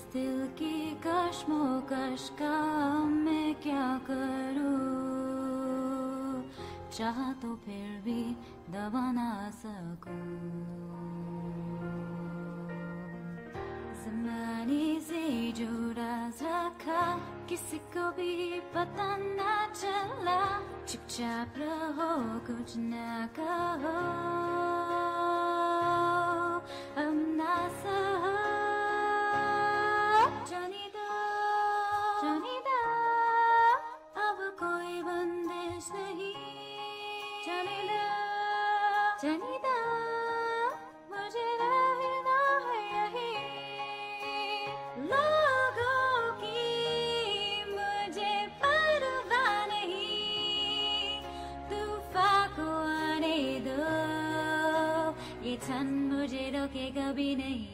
इस दिल की कशमोकश का मैं क्या करूँ? चाह तो फिर भी दबा ना सकूँ। जमाने से जो रखा, किसी को भी पता ना चला। चुपचाप रहो, कुछ ना कहो। मुझे रहना लोगों की मुझे नहीं। आने दो, ये क्षण मुझे रोके कभी नहीं।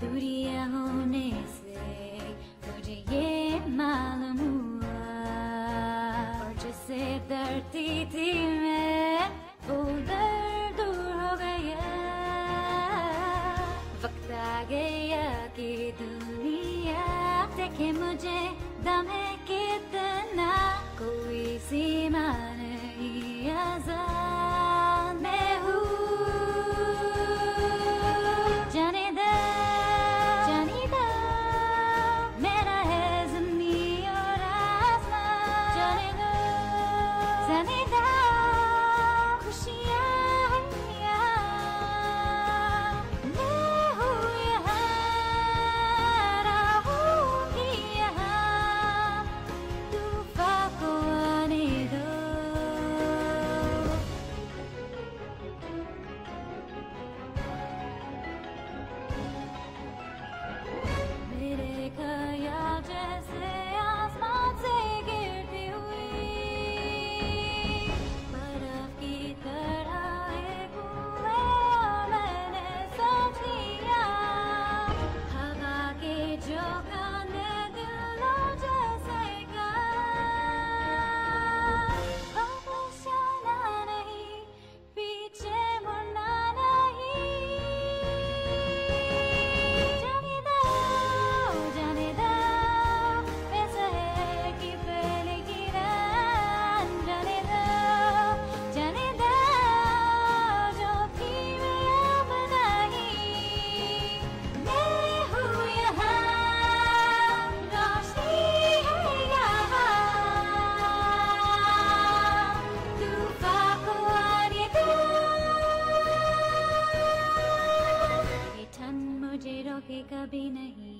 दूरियाँ होने से देखे मुझे दमे कितना कोई सीमा नहीं। कभी नहीं।